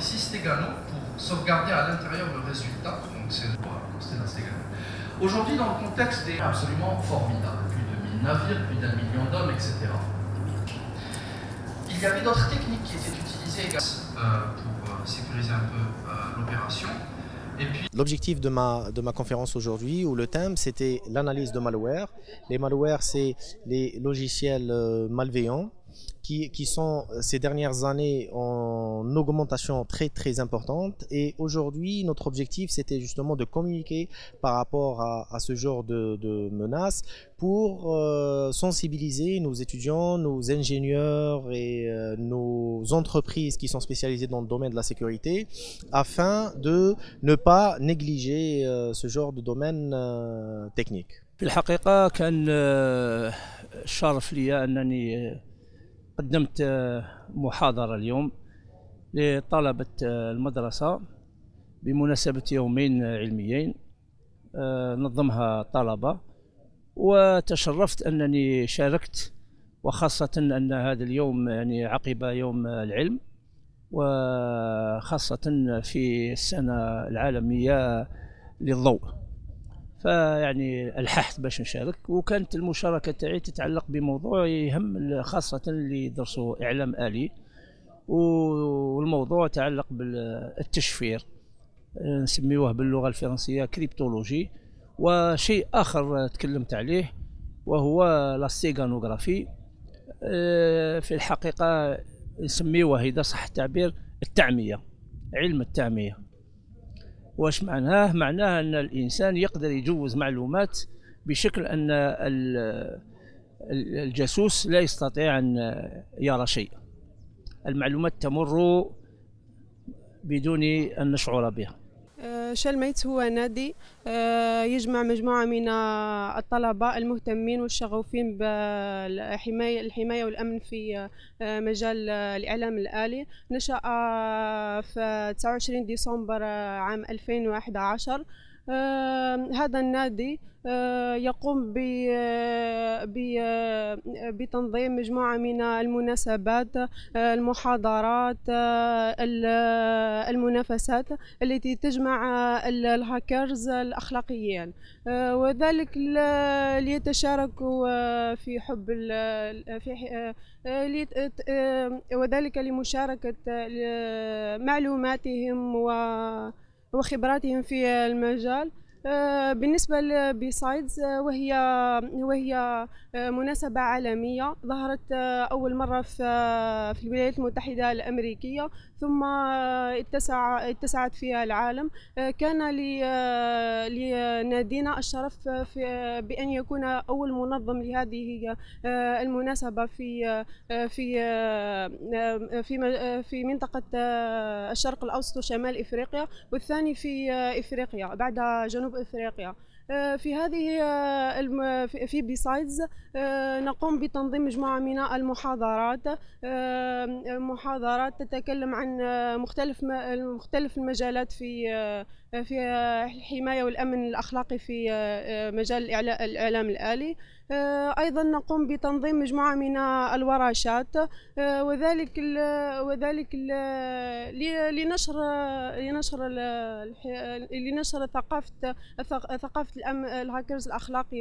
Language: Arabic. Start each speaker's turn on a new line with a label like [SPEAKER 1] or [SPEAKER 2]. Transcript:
[SPEAKER 1] ici Stegano pour sauvegarder à l'intérieur le résultat. Donc c'est Stegano. Aujourd'hui, dans le contexte des absolument formidable, plus de 1000 navires, plus d'un million d'hommes, etc. Il y avait d'autres techniques qui étaient utilisées euh, pour euh, sécuriser un peu euh,
[SPEAKER 2] L'objectif de ma, de ma conférence aujourd'hui, ou le thème, c'était l'analyse de malware. Les malwares, c'est les logiciels euh, malveillants qui, qui, sont ces dernières années en augmentation très très importante et aujourd'hui notre objectif c'était justement de communiquer par rapport à, à ce genre de, de menaces pour euh, sensibiliser nos étudiants, nos ingénieurs et euh, nos entreprises qui sont spécialisées dans le domaine de la sécurité afin de ne pas négliger euh, ce genre de domaine euh, technique.
[SPEAKER 3] في الحقيقة كان شرف لي أنني قدمت محاضرة اليوم لطلبة المدرسة بمناسبة يومين علميين نظمها طلبة وتشرفت أنني شاركت وخاصة أن هذا اليوم يعني عقب يوم العلم وخاصة في السنة العالمية للضوء. فيعني الححت باش نشارك. وكانت المشاركة تاعي تتعلق بموضوع يهم خاصة اللي يدرسوا إعلام آلي والموضوع يتعلق بالتشفير نسميوه باللغة الفرنسية cryptologie وشيء آخر تكلمت عليه وهو la stéganographie في الحقيقة نسميوه إذا صح التعبير التعمية علم التعمية. واش معناه؟ معناه أن الإنسان يقدر يجوز معلومات بشكل أن الجاسوس لا يستطيع أن يرى شيء. المعلومات تمر بدون أن نشعر بها.
[SPEAKER 4] شلميت هو نادي يجمع مجموعة من الطلبة المهتمين والشغوفين بالحماية الحماية والأمن في مجال الإعلام الآلي. نشأ في 29 ديسمبر عام 2011 هذا النادي يقوم بتنظيم مجموعة من المناسبات المحاضرات المنافسات التي تجمع الهاكرز الأخلاقيين. وذلك ليتشاركوا في حب في وذلك لمشاركة معلوماتهم و وخبراتهم في المجال. بالنسبة لبيسايدز وهي وهي مناسبة عالمية. ظهرت أول مرة في في الولايات المتحدة الأمريكية ثم اتسع اتسعت فيها العالم. كان لنادينا الشرف في بأن يكون أول منظم لهذه المناسبة في في في في منطقة الشرق الأوسط وشمال إفريقيا والثاني في إفريقيا. بعد جنوب إفريقيا. في هذه في بيسايدز نقوم بتنظيم مجموعة من المحاضرات. محاضرات تتكلم عن مختلف مختلف المجالات في في الحماية والأمن الأخلاقي في مجال الإعلام الآلي. أيضا نقوم بتنظيم مجموعة من الورشات. وذلك وذلك لنشر لنشر لنشر ثقافة ثقافة الهاكرز الأخلاقي